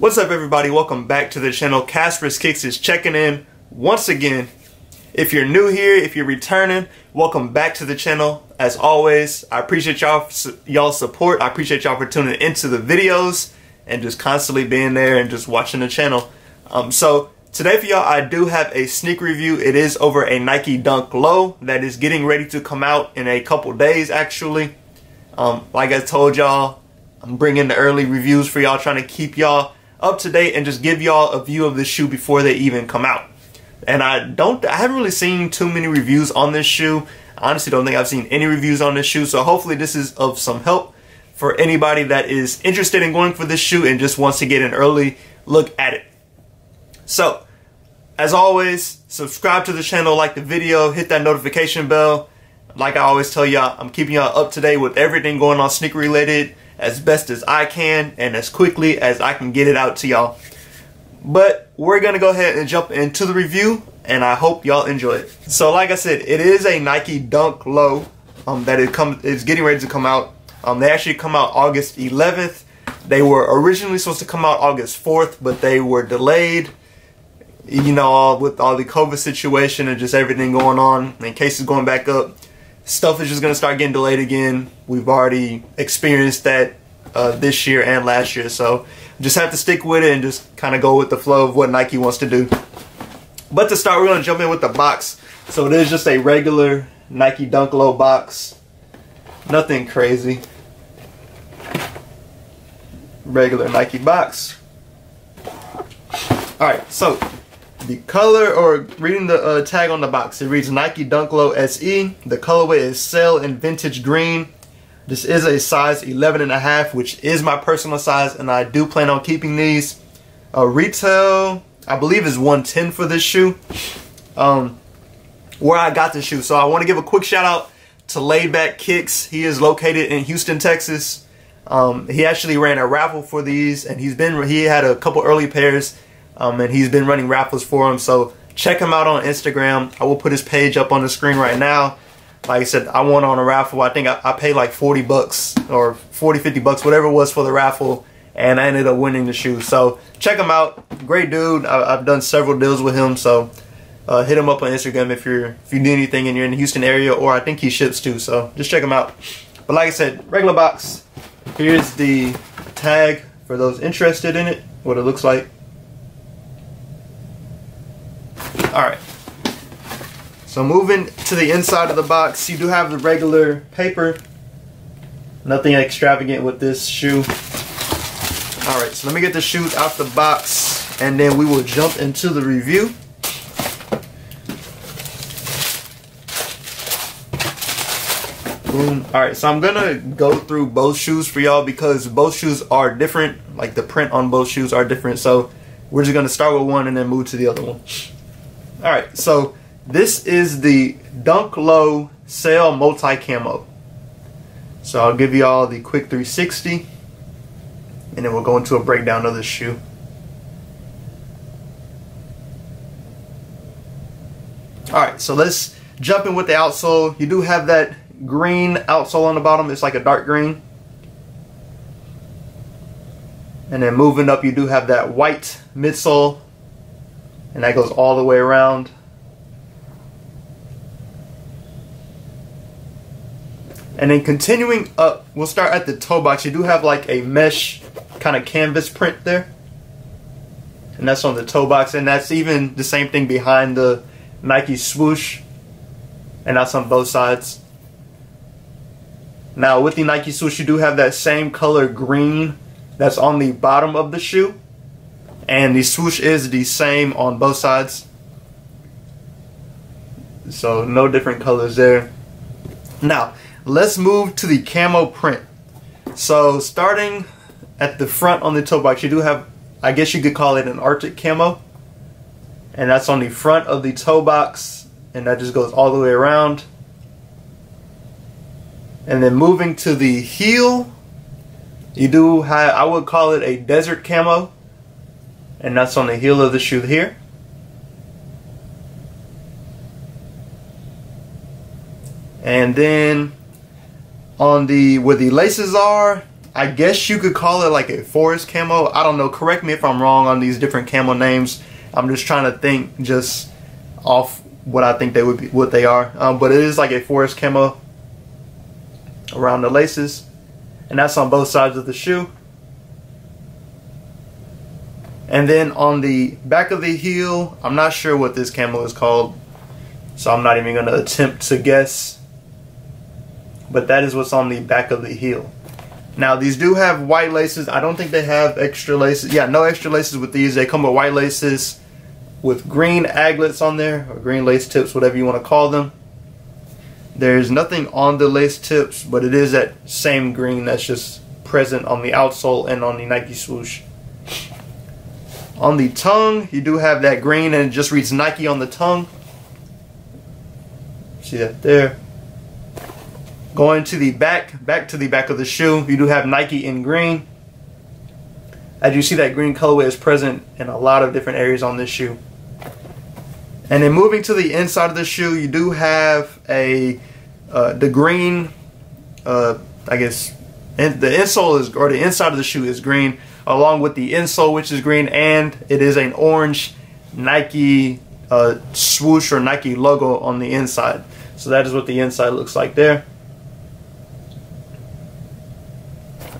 What's up everybody? Welcome back to the channel. Casper's Kicks is checking in once again. If you're new here, if you're returning, welcome back to the channel. As always, I appreciate y'all y'all support. I appreciate y'all for tuning into the videos and just constantly being there and just watching the channel. Um, so today for y'all, I do have a sneak review. It is over a Nike Dunk Low that is getting ready to come out in a couple days actually. Um, like I told y'all, I'm bringing the early reviews for y'all, trying to keep y'all up to date and just give y'all a view of the shoe before they even come out. And I don't, I haven't really seen too many reviews on this shoe. I honestly don't think I've seen any reviews on this shoe. So hopefully this is of some help for anybody that is interested in going for this shoe and just wants to get an early look at it. So, as always, subscribe to the channel, like the video, hit that notification bell. Like I always tell y'all, I'm keeping y'all up to date with everything going on sneaker related as best as I can and as quickly as I can get it out to y'all. But we're going to go ahead and jump into the review and I hope y'all enjoy it. So like I said, it is a Nike Dunk Low um, that it come, is getting ready to come out. Um, they actually come out August 11th. They were originally supposed to come out August 4th, but they were delayed. You know, with all the COVID situation and just everything going on and cases going back up stuff is just going to start getting delayed again. We've already experienced that uh, this year and last year, so just have to stick with it and just kind of go with the flow of what Nike wants to do. But to start, we're going to jump in with the box. So it is just a regular Nike Dunk Low box. Nothing crazy. Regular Nike box. Alright, so the color or reading the uh, tag on the box, it reads Nike Dunk Low SE. The colorway is Sail and Vintage Green. This is a size 11 and a half, which is my personal size, and I do plan on keeping these. Uh, retail, I believe is 110 for this shoe. Um, where I got the shoe. So I want to give a quick shout out to Laid Back Kicks. He is located in Houston, Texas. Um, he actually ran a raffle for these, and he's been he had a couple early pairs um, and he's been running raffles for him. So check him out on Instagram. I will put his page up on the screen right now. Like I said, I won on a raffle. I think I, I paid like 40 bucks or 40, 50 bucks, whatever it was for the raffle. And I ended up winning the shoe. So check him out. Great dude. I, have done several deals with him. So uh, hit him up on Instagram if you're if you need anything and you're in the Houston area, or I think he ships too. So just check him out. But like I said, regular box. Here's the tag for those interested in it. What it looks like. All right. So moving to the inside of the box, you do have the regular paper. Nothing extravagant with this shoe. All right, so let me get the shoe out the box and then we will jump into the review. Boom. All right, so I'm gonna go through both shoes for y'all because both shoes are different. Like the print on both shoes are different. So we're just gonna start with one and then move to the other one. All right, so this is the Dunk Low Sail Multi Camo. So I'll give you all the quick 360 and then we'll go into a breakdown of this shoe. Alright, so let's jump in with the outsole. You do have that green outsole on the bottom. It's like a dark green. And then moving up, you do have that white midsole and that goes all the way around. And then continuing up, we'll start at the toe box. You do have like a mesh kind of canvas print there. And that's on the toe box. And that's even the same thing behind the Nike swoosh. And that's on both sides. Now with the Nike swoosh, you do have that same color green that's on the bottom of the shoe and the swoosh is the same on both sides so no different colors there now let's move to the camo print. So starting at the front on the toe box you do have I guess you could call it an arctic camo. And that's on the front of the toe box and that just goes all the way around. And then moving to the heel you do have I would call it a desert camo and that's on the heel of the shoe here. And then on the where the laces are, I guess you could call it like a forest camo. I don't know. Correct me if I'm wrong on these different camo names. I'm just trying to think just off what I think they would be, what they are. Um, but it is like a forest camo around the laces, and that's on both sides of the shoe. And then on the back of the heel, I'm not sure what this camo is called, so I'm not even going to attempt to guess. But that is what's on the back of the heel. Now these do have white laces. I don't think they have extra laces. Yeah, no extra laces with these. They come with white laces with green aglets on there, or green lace tips, whatever you want to call them. There's nothing on the lace tips, but it is that same green that's just present on the outsole and on the Nike swoosh. On the tongue, you do have that green and it just reads Nike on the tongue. See that there. Going to the back, back to the back of the shoe, you do have Nike in green. As you see, that green colorway is present in a lot of different areas on this shoe. And then moving to the inside of the shoe, you do have a uh, the green, uh, I guess, and the insole is or the inside of the shoe is green, along with the insole which is green, and it is an orange Nike uh, swoosh or Nike logo on the inside. So that is what the inside looks like there.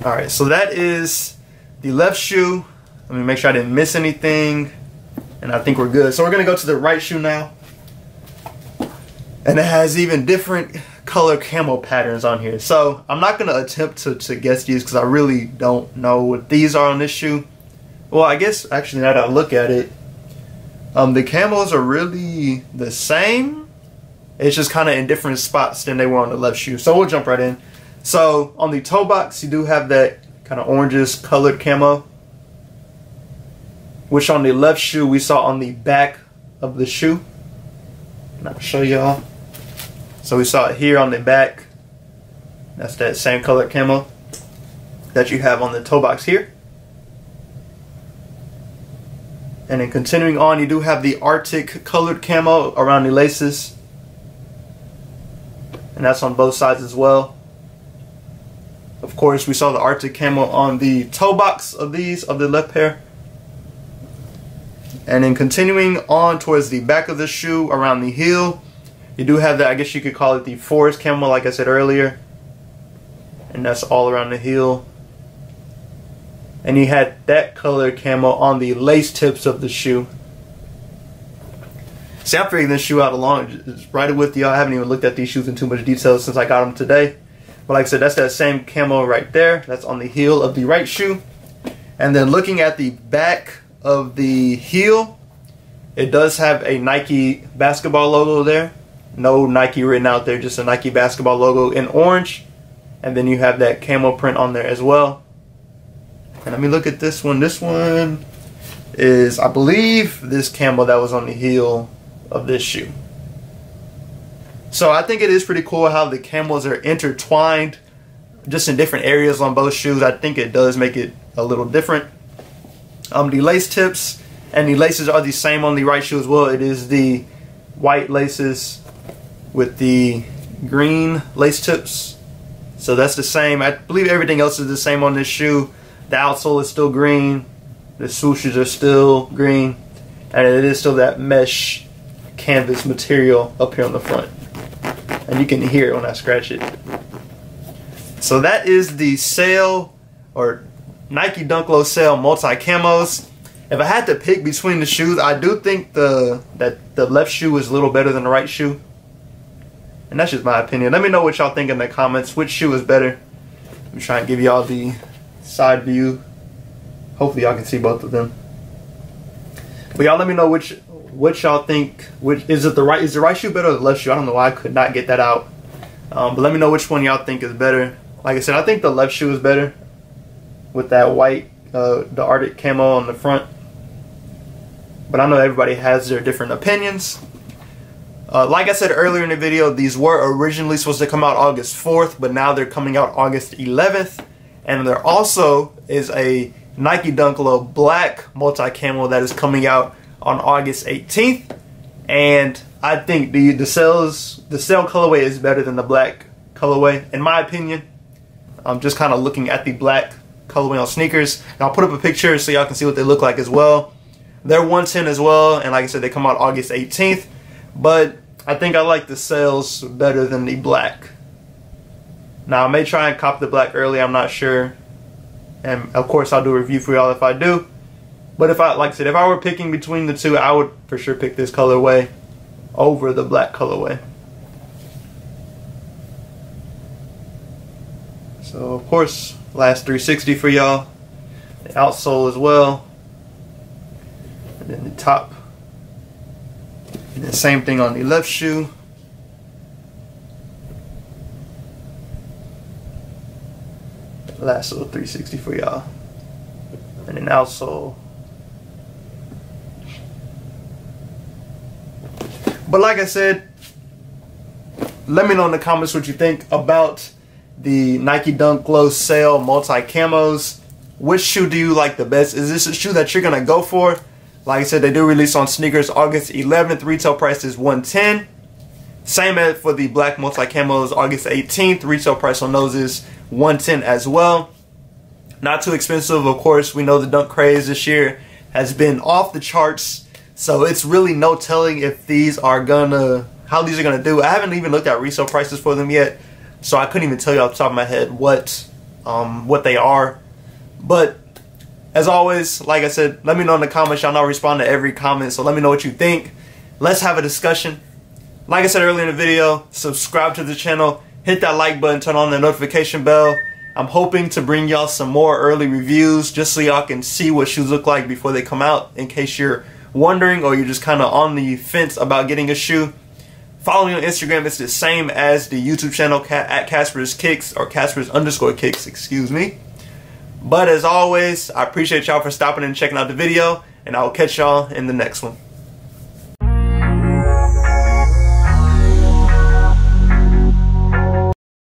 All right, so that is the left shoe. Let me make sure I didn't miss anything. And I think we're good. So we're to go to the right shoe now. And it has even different color camo patterns on here. So I'm not to attempt to, to guess these because I really don't know what these are on this shoe. Well, I guess actually now that I look at it, um, the camos are really the same. It's just kind of in different spots than they were on the left shoe. So we'll jump right in. So on the toe box, you do have that kind of oranges colored camo, which on the left shoe we saw on the back of the shoe. And I'll show y'all. So we saw it here on the back. That's that same color camo that you have on the toe box here. And then continuing on, you do have the Arctic colored camo around the laces. And that's on both sides as well. Of course, we saw the Arctic camo on the toe box of these, of the left pair. And then continuing on towards the back of the shoe around the heel, you do have that, I guess you could call it the forest camo like I said earlier. And that's all around the heel. And you had that color camo on the lace tips of the shoe. See, I'm figuring this shoe out along, right with you. I haven't even looked at these shoes in too much detail since I got them today. But like I said, that's that same camo right there. That's on the heel of the right shoe. And then looking at the back of the heel, it does have a Nike basketball logo there. No Nike written out there, just a Nike basketball logo in orange. And then you have that camo print on there as well. And let me look at this one. This one is, I believe, this camo that was on the heel of this shoe. So I think it is pretty cool how the camos are intertwined just in different areas on both shoes. I think it does make it a little different. Um, the lace tips and the laces are the same on the right shoe as well. It is the white laces with the green lace tips. So that's the same. I believe everything else is the same on this shoe. The outsole is still green. The swooshes are still green. And it is still that mesh canvas material up here on the front and you can hear it when I scratch it. So that is the Sail or Nike Dunk Low Sail multi camos. If I had to pick between the shoes, I do think the that the left shoe is a little better than the right shoe. And that's just my opinion. Let me know what y'all think in the comments. Which shoe is better? I'm trying to give y'all the side view. Hopefully y'all can see both of them. But y'all let me know which what y'all think. Which is it the right? Is the right shoe better or the left shoe? I don't know why I could not get that out. Um, but let me know which one y'all think is better. Like I said, I think the left shoe is better with that white, uh, the Arctic camo on the front. But I know everybody has their different opinions. Uh, like I said earlier in the video, these were originally supposed to come out August 4th, but now they're coming out August 11th. And there also is a Nike Dunk Low black multi-camo that is coming out on August 18th. And I think the the Sails the Sail colorway is better than the black colorway, in my opinion. I'm just kind of looking at the black colorway on SNKRS. And I'll put up a picture so y'all can see what they look like as well. They're 110 as well, and like I said, they come out August 18th. But I think I like the Sails better than the black. Now I may try and cop the black early, I'm not sure. And of course I'll do a review for y'all if I do. But if I, like I said, if I were picking between the two, I would for sure pick this colorway over the black colorway. So of course, last 360 for y'all. The outsole as well. And then the top. And the same thing on the left shoe. Last little 360 for y'all. And then outsole. But like I said, let me know in the comments what you think about the Nike Dunk Low Sail multi camos. Which shoe do you like the best? Is this a shoe that you're gonna go for? Like I said, they do release on SNKRS August 11th. Retail price is 110. Same as for the black multi camos August 18th. Retail price on those is 110 as well. Not too expensive, of course. We know the dunk craze this year has been off the charts. So it's really no telling if these are gonna how these are gonna do. I haven't even looked at resale prices for them yet. So I couldn't even tell you off the top of my head what um, what they are. But as always, like I said, let me know in the comments. Y'all know I respond to every comment, so let me know what you think. Let's have a discussion. Like I said earlier in the video, subscribe to the channel, hit that like button, turn on the notification bell. I'm hoping to bring y'all some more early reviews just so y'all can see what shoes look like before they come out in case you're wondering or you're just kind of on the fence about getting a shoe. Follow me on Instagram. It's the same as the YouTube channel at Casper's Kicks or Casper's underscore Kicks, excuse me. But as always, I appreciate y'all for stopping and checking out the video, and I will catch y'all in the next one.